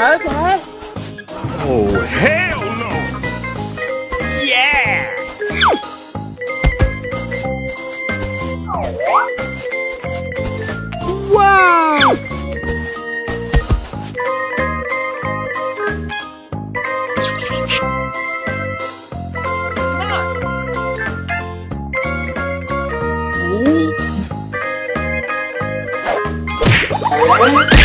Okay. Oh, hell no! Yeah! Wow! Me?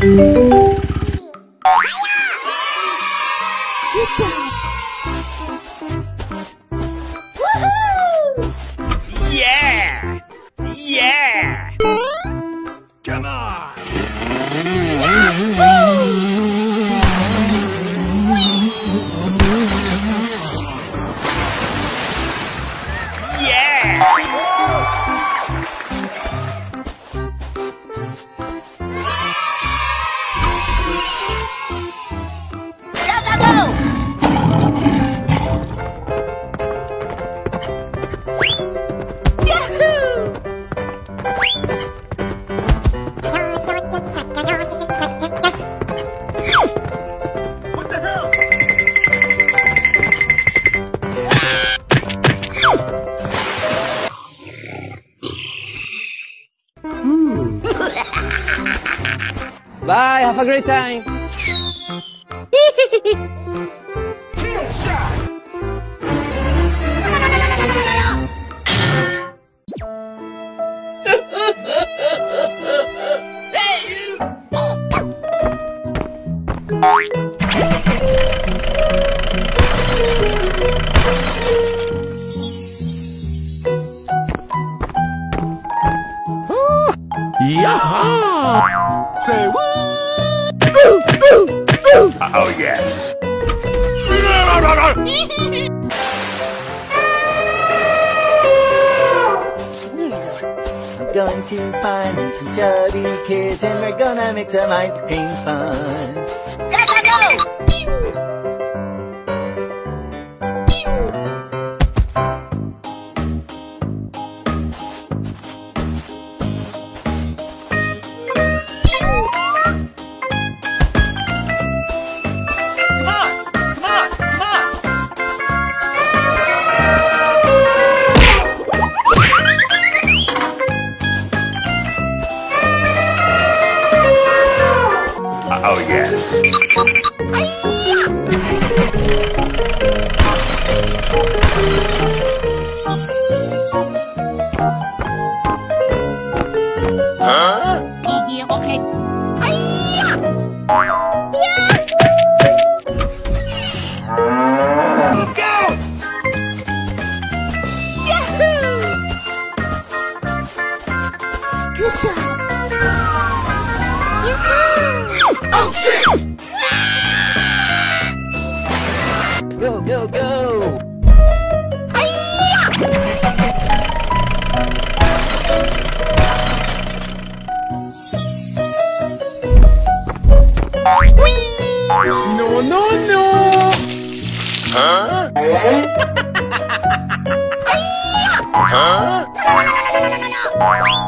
Yahoo! Bye, have a great time. Say what? Oh, yes. I'm going to find me some chubby kids and we're gonna make some ice cream fun. Go, go, Oh, yes. Yeah, okay. no, no! Huh? huh? No, no, no, no, no, no, no!